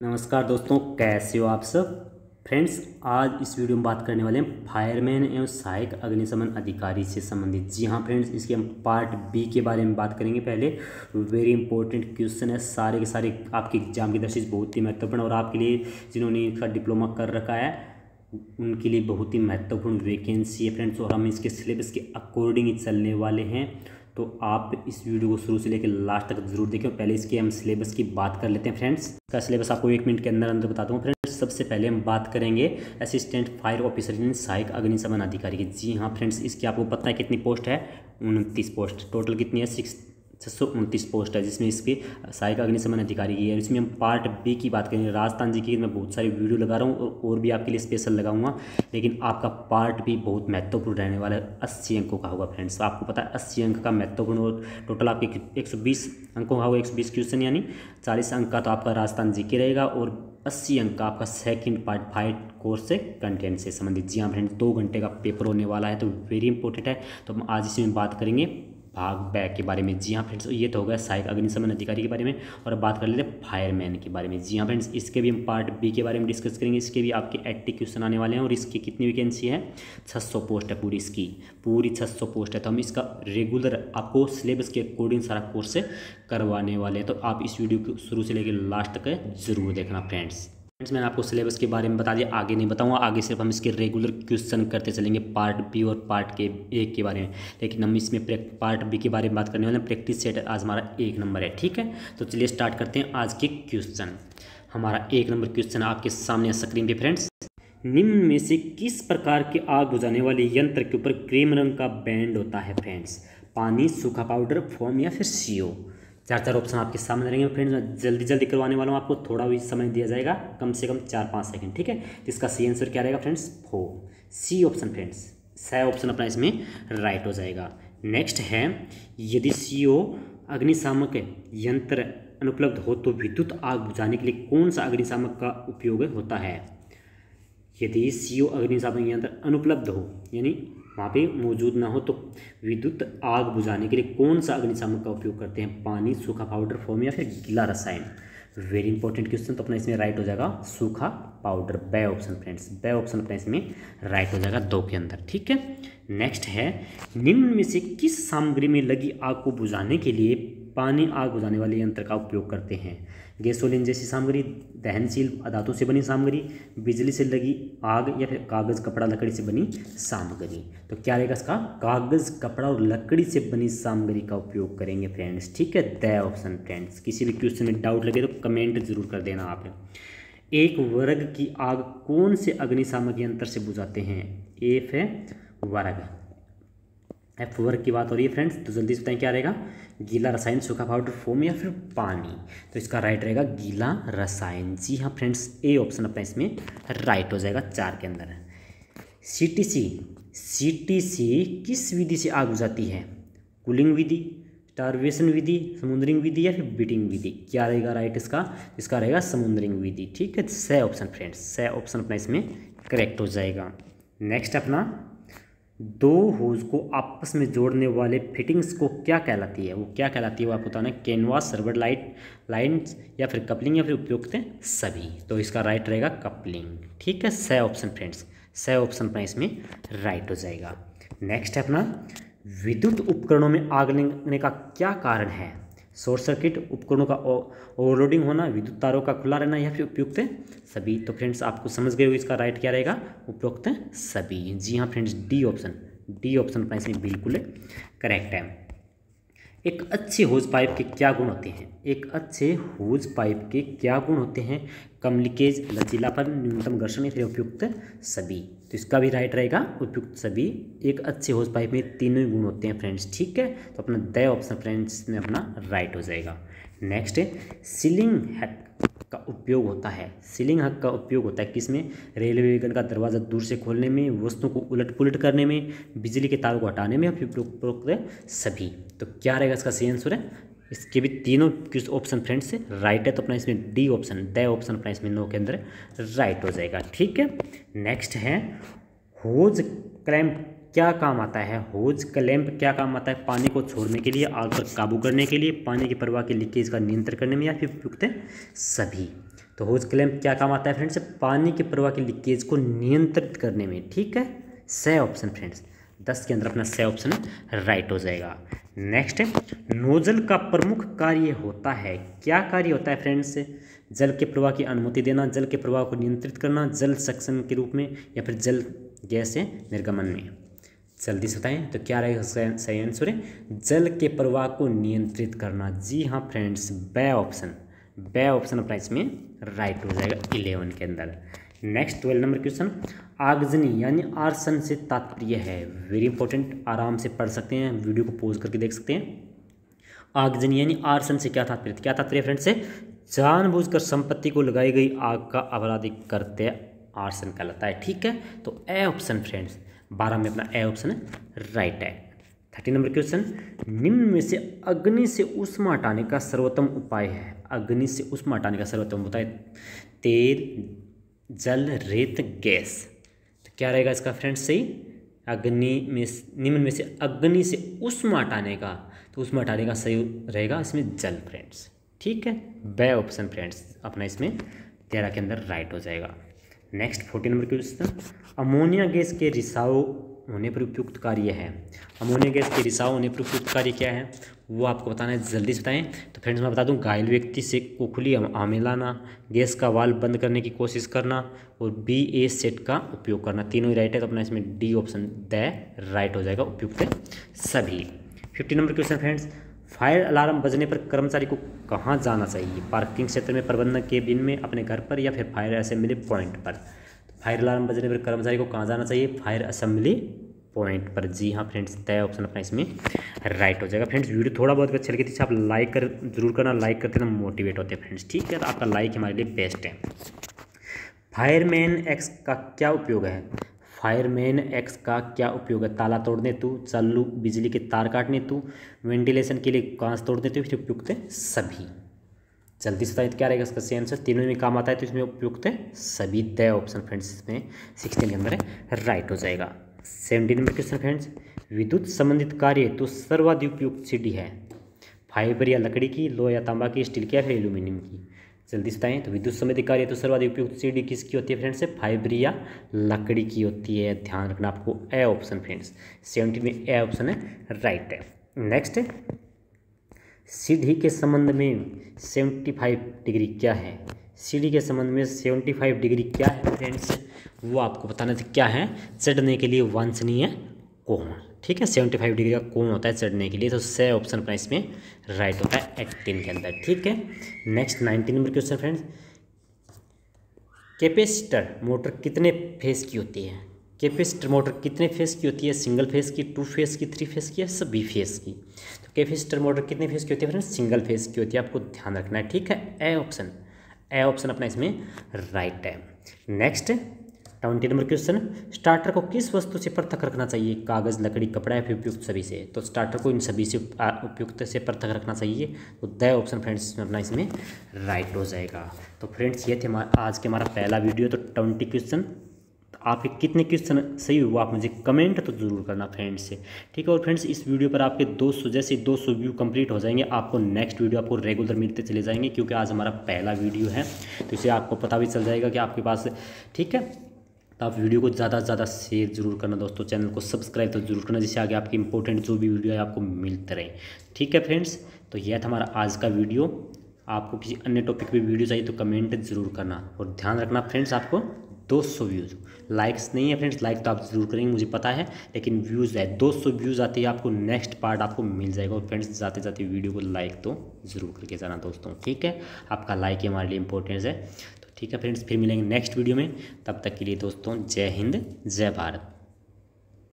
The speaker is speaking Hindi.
नमस्कार दोस्तों, कैसे हो आप सब? फ्रेंड्स, आज इस वीडियो में बात करने वाले हैं फायरमैन एवं सहायक अग्निशमन अधिकारी से संबंधित। जी हाँ फ्रेंड्स, इसके हम पार्ट बी के बारे में बात करेंगे पहले। वेरी इंपॉर्टेंट क्वेश्चन है, सारे के सारे आपके एग्ज़ाम की दृष्टि बहुत ही महत्वपूर्ण और आपके लिए जिन्होंने इसका डिप्लोमा कर रखा है, उनके लिए बहुत ही महत्वपूर्ण वैकेंसी है फ्रेंड्स। और हम इसके सिलेबस के अकॉर्डिंग चलने वाले हैं। तो आप इस वीडियो को शुरू से लेकर लास्ट तक ज़रूर देखें पहले इसके हम सिलेबस की बात कर लेते हैं फ्रेंड्स। इसका सिलेबस आपको एक मिनट के अंदर अंदर बताता हूँ फ्रेंड्स। सबसे पहले हम बात करेंगे असिस्टेंट फायर ऑफिसर यानी सहायक अग्निशमन अधिकारी की। जी हाँ फ्रेंड्स, इसकी आपको पता है कितनी पोस्ट है? उनतीस पोस्ट। टोटल कितनी है? सिक्स छः सौ उनतीस पोस्ट है, जिसमें इसके सहायक अग्निशमन अधिकारी की है। इसमें हम पार्ट बी की बात करेंगे। राजस्थान जी की मैं बहुत सारी वीडियो लगा रहा हूँ और भी आपके लिए स्पेशल लगाऊँगा, लेकिन आपका पार्ट भी बहुत महत्वपूर्ण रहने वाला है। अस्सी अंकों का होगा फ्रेंड्स आपको पता है, अस्सी अंक का महत्वपूर्ण और टोटल आपके एक सौ बीस अंकों का होगा, एक सौ बीस क्वेश्चन यानी चालीस अंक का तो आपका राजस्थान जी के रहेगा। और अस्सी अंक का आपका सेकंड पार्ट फाइव कोर्स से कंटेंट से संबंधित। जी हाँ फ्रेंड्स दो घंटे का पेपर होने वाला है तो वेरी इंपॉर्टेंट है। तो हम आज इसमें बात करेंगे। भाग बैग के बारे में। जी हाँ फ्रेंड्स, ये तो हो गया सहायक अग्निशमन अधिकारी के बारे में। और बात कर लेते हैं फायरमैन के बारे में। जी हाँ फ्रेंड्स, इसके भी हम पार्ट बी के बारे में डिस्कस करेंगे। इसके भी आपके एट्टी क्वेश्चन आने वाले हैं और इसकी कितनी वैकेंसी है? छः सौ पोस्ट है पूरी इसकी। पूरी छः सौ पोस्ट है। तो हम इसका रेगुलर आपको सिलेबस के अकॉर्डिंग सारा कोर्स करवाने वाले हैं। तो आप इस वीडियो को शुरू से लेकर लास्ट तक ज़रूर देखना फ्रेंड्स। फ्रेंड्स मैंने आपको सिलेबस के बारे में बता दिया, आगे नहीं बताऊँगा, आगे सिर्फ़ हम इसके रेगुलर क्वेश्चन करते चलेंगे पार्ट बी और पार्ट के एक के बारे में। लेकिन हम इसमें पार्ट बी के बारे में बात करने वाले हैं प्रैक्टिस सेट आज हमारा एक नंबर है, ठीक है? तो चलिए स्टार्ट करते हैं आज के क्वेश्चन हमारा एक नंबर क्वेश्चन आपके सामने स्क्रीन पे फ्रेंड्स निम्न में से किस प्रकार के आग बुझाने वाले यंत्र के ऊपर क्रीम रंग का बैंड होता है फ्रेंड्स पानी, सूखा पाउडर फोम या फिर सीओ चार चार ऑप्शन आपके सामने रहेंगे। फ्रेंड्स जल्दी जल्दी करवाने वाला हूँ आपको। थोड़ा भी समय दिया जाएगा, कम से कम चार पाँच सेकंड ठीक है? तो इसका सी आंसर क्या रहेगा friends four C option friends C option अपना इसमें राइट हो जाएगा। नेक्स्ट है, यदि सी ओ अग्निशामक यंत्र अनुपलब्ध हो तो विद्युत आग बुझाने के लिए कौन सा अग्निशामक का उपयोग होता है? यदि सी ओ अग्निशामक यंत्र अनुपलब्ध हो, यानी वहाँ पे मौजूद ना हो तो विद्युत आग बुझाने के लिए कौन सा अग्निशामक का उपयोग करते हैं? पानी, सूखा पाउडर फोम या फिर गीला रसायन? वेरी इंपॉर्टेंट क्वेश्चन तो अपना इसमें राइट हो जाएगा, सूखा powder. B option friends B option अपना इसमें राइट हो जाएगा दो के अंदर, ठीक है? नेक्स्ट है, निम्न में से किस सामग्री में लगी आग को बुझाने के लिए पानी आग बुझाने वाले यंत्र का उपयोग करते हैं? गैसोलीन जैसी सामग्री, दहनशील धातु से बनी सामग्री, बिजली से लगी आग या फिर कागज़, कपड़ा, लकड़ी से बनी सामग्री। तो क्या रहेगा इसका? कागज़, कपड़ा और लकड़ी से बनी सामग्री का उपयोग करेंगे फ्रेंड्स। ठीक है? D option friends. किसी भी क्वेश्चन में डाउट लगे तो कमेंट ज़रूर कर देना आप। एक वर्ग की आग कौन से अग्निशामक यंत्र से बुझाते हैं? एफ़ है वर्ग। एफ़ वर्ग की बात हो रही है फ्रेंड्स तो जल्दी से बताएँ क्या रहेगा? गीला रसायन, सूखा पाउडर फोम या फिर पानी? तो इसका राइट रहेगा गीला रसायन। जी हाँ फ्रेंड्स ए ऑप्शन अपना इसमें राइट हो जाएगा चार के अंदर। C T C C T C किस विधि से आग बुझाती है? कूलिंग विधि स्टारवेशन विधि, समुद्रिंग विधि या फिर बीटिंग विधि? क्या रहेगा राइट इसका? इसका रहेगा समुद्रिंग विधि। ठीक है स ऑप्शन फ्रेंड्स स ऑप्शन अपना इसमें करेक्ट हो जाएगा। नेक्स्ट अपना दो होज को आपस में जोड़ने वाले फिटिंग्स को क्या कहलाती है? वो क्या कहलाती है वो आपको बताना कैनवास सर्वर लाइट लाइन्स या फिर कपलिंग या फिर उपयुक्त सभी। तो इसका राइट रहेगा कपलिंग ठीक है? सह ऑप्शन फ्रेंड्स सह ऑप्शन अपना इसमें राइट हो जाएगा। नेक्स्ट है अपना विद्युत उपकरणों में आग लगने का क्या कारण है? शॉर्ट सर्किट, उपकरणों का ओवरलोडिंग होना, विद्युत तारों का खुला रहना या फिर उपयुक्त सभी। तो फ्रेंड्स, आपको समझ गए हो इसका राइट क्या रहेगा। उपयुक्त सभी। जी हाँ friends D option D option अपना इसमें बिल्कुल करेक्ट है। एक अच्छे होज पाइप के क्या गुण होते हैं? एक अच्छे होज पाइप के क्या गुण होते हैं? कम लीकेज, लचीलापन, न्यूनतम घर्षण या फिर उपयुक्त सभी। तो इसका भी राइट रहेगा, उपयुक्त सभी। एक अच्छे होज पाइप में तीनों ही गुण होते हैं फ्रेंड्स, ठीक है? तो अपना दया ऑप्शन फ्रेंड्स में अपना राइट हो जाएगा। नेक्स्ट है, सीलिंग हैक का उपयोग होता है। सीलिंग हक का उपयोग होता है किसमें? रेलवे वेगन का दरवाज़ा दूर से खोलने में, वस्तुओं को उलट पुलट करने में, बिजली के तारों को हटाने में उपयुक्त सभी। तो क्या रहेगा इसका सही आंसर है इसके भी तीनों किस ऑप्शन फ्रेंड्स से? राइट है तो अपना इसमें डी ऑप्शन द ऑप्शन अपना इसमें नो के अंदर राइट हो जाएगा। ठीक है? नेक्स्ट है होज क्लैम्प क्या काम आता है? होज क्लैम्प क्या काम आता है? पानी को छोड़ने के लिए, आग पर काबू करने के लिए, पानी के प्रवाह के लीकेज का नियंत्रण करने में या फिर उपयुक्त है? सभी। तो होज क्लैम्प क्या काम आता है फ्रेंड्स? पानी के प्रवाह के लीकेज को नियंत्रित करने में। ठीक है? सह ऑप्शन फ्रेंड्स। दस के अंदर अपना सह ऑप्शन राइट हो जाएगा। नेक्स्ट नोजल का प्रमुख कार्य होता है। क्या कार्य होता है फ्रेंड्स? जल के प्रवाह की अनुमति देना, जल के प्रवाह को नियंत्रित करना, जल सक्शन के रूप में या फिर जल गैस निर्गमन में। जल्दी से बताएँ तो क्या रहेगा सही आंसर है जल के प्रवाह को नियंत्रित करना। जी हाँ friends, B option. B option अपना इसमें राइट हो जाएगा इलेवन के अंदर। नेक्स्ट ट्वेल्व नंबर क्वेश्चन आगजनी यानी आरसन से तात्पर्य है। वेरी इंपॉर्टेंट आराम से पढ़ सकते हैं वीडियो को पोज करके देख सकते हैं। आगजनी यानी आरसन से क्या तात्पर्य? क्या तात्पर्य फ्रेंड से? जानबूझकर संपत्ति को लगाई गई आग का अपराधिक करते आरसन कहलाता है। ठीक है? तो ए ऑप्शन फ्रेंड्स बारह में अपना ए ऑप्शन है राइट है। थर्टी नंबर क्वेश्चन निम्न में से अग्नि से उष्मा हटाने का सर्वोत्तम उपाय है। अग्नि से उष्मा हटाने का सर्वोत्तम उपाय, तेल, जल, रेत, गैस। तो क्या रहेगा इसका फ्रेंड्स सही? अग्नि में निम्न में से अग्नि से उष्मा हटाने का तो उष्मा हटाने का सही रहेगा इसमें जल फ्रेंड्स ठीक है? बै ऑप्शन फ्रेंड्स अपना इसमें तेरह के अंदर राइट हो जाएगा। Next forty number question ammonia gas के रिसाव होने पर उपयुक्त कार्य है। अमोनिया गैस के रिसाव होने पर उपयुक्त कार्य क्या है? वो आपको बताना है, जल्दी से बताएँ। तो फ्रेंड्स मैं बता दूँ, घायल व्यक्ति से खुली आमे लाना, गैस का वाल बंद करने की कोशिश करना और बी ए सेट का उपयोग करना। तीनों ही राइट है तो अपना इसमें डी ऑप्शन द राइट हो जाएगा, उपयुक्त सभी। Fifty number question friends fire alarm बजने पर कर्मचारी को कहाँ जाना चाहिए? पार्किंग क्षेत्र में, प्रबंधक के बिन में, अपने घर पर या फिर फायर असेंबली पॉइंट पर? फायर अलार्म बजने पर कर्मचारी को कहाँ जाना चाहिए? फायर असेंबली पॉइंट पर। जी हाँ फ्रेंड्स, तय ऑप्शन अपना इसमें राइट हो जाएगा। फ्रेंड्स, वीडियो थोड़ा बहुत अच्छा लगे तो आप लाइक कर, ज़रूर करना। लाइक करते ना मोटिवेट होते हैं फ्रेंड्स, ठीक है? तो आपका लाइक हमारे लिए बेस्ट है। फायरमैन एक्स का क्या उपयोग है? फायरमैन एक्स का क्या उपयोग है? ताला तोड़ने तू, चालू बिजली के तार काटने तू, वेंटिलेशन के लिए कांच तोड़ने तू फिर उपयुक्त है सभी। जल्दी से बताइए क्या रहेगा इसका सही आंसर तीनों में काम आता है तो इसमें उपयुक्त है सभी। तय ऑप्शन फ्रेंड्स इसमें सिक्सटीन अंदर है राइट हो जाएगा। सेवनटीन नंबर क्वेश्चन फ्रेंड्स विद्युत संबंधित कार्य तो सर्वाधिक उपयुक्त सीढ़ी है। फाइबर या लकड़ी की, लोहा या तांबा की, स्टील की या फिर एल्यूमिनियम की। जल्दी से बताएँ तो विद्युत संबंधित कार्य तो सर्वाधिक उपयुक्त सीढ़ी किसकी होती है फ्रेंड्स? फाइबर या लकड़ी की होती है। ध्यान रखना आपको ए ऑप्शन फ्रेंड्स। सेवनटीन में ए ऑप्शन है राइट है। नेक्स्ट सीढ़ी के संबंध में सेवेंटी फाइव डिग्री क्या है? सीढ़ी के संबंध में सेवेंटी फाइव डिग्री क्या है फ्रेंड्स? वो आपको बताना था क्या है? चढ़ने के लिए वांछनीय कोण, ठीक है? सेवेंटी फाइव डिग्री का कोण होता है चढ़ने के लिए तो से ऑप्शन अपना इसमें राइट होता है एटीन के अंदर, ठीक है? Next nineteen number question friends capacitor motor कितने फेस की होती है? कैपेसिटर मोटर कितने फेस की होती है? सिंगल फेस की टू फेस की थ्री फेस की या सभी फेस की? तो कैपेसिटर मोटर कितने फेस की होती है फ्रेंड सिंगल फेस की होती है, आपको ध्यान रखना है, ठीक है? ए ऑप्शन ए ऑप्शन अपना इसमें राइट है। Next twenty number question starter को किस वस्तु से पृथक रखना चाहिए? कागज़, लकड़ी, कपड़ा या फिर उपयुक्त सभी से? तो स्टार्टर को इन सभी से उपयुक्त से पृथक रखना चाहिए। तो द ऑप्शन फ्रेंड्स अपना इसमें राइट हो जाएगा। तो फ्रेंड्स ये थे आज के हमारा पहला वीडियो तो ट्वेंटी क्वेश्चन आपके कितने क्वेश्चन सही हुआ आप मुझे कमेंट तो ज़रूर करना फ्रेंड्स से। ठीक है, और फ्रेंड्स इस वीडियो पर आपके 200 जैसे 200 व्यू कंप्लीट हो जाएँगे, आपको नेक्स्ट वीडियो आपको रेगुलर मिलते चले जाएँगे, क्योंकि आज हमारा पहला वीडियो है। तो इसे आपको पता भी चल जाएगा कि आपके पास, ठीक है? तो आप वीडियो को ज़्यादा से ज़्यादा शेयर ज़रूर करना दोस्तों, चैनल को सब्सक्राइब तो ज़रूर करना जिससे आगे आपकी इंपॉर्टेंट जो भी वीडियो है आपको मिलते रहे। ठीक है फ्रेंड्स तो यह था हमारा आज का वीडियो। आपको किसी अन्य टॉपिक पे वीडियो चाहिए तो कमेंट ज़रूर करना और ध्यान रखना फ्रेंड्स आपको 200 व्यूज़ लाइक्स नहीं है फ्रेंड्स लाइक तो आप ज़रूर करेंगे, मुझे पता है, लेकिन व्यूज़ है 200 व्यूज़ आते ही आपको नेक्स्ट पार्ट आपको मिल जाएगा और फ्रेंड्स जाते जाते वीडियो को लाइक तो ज़रूर करके जाना दोस्तों। ठीक है? आपका लाइक ही हमारे लिए इंपॉर्टेंस है। ठीक है फ्रेंड्स, फिर मिलेंगे नेक्स्ट वीडियो में। तब तक के लिए दोस्तों, जय हिंद, जय भारत।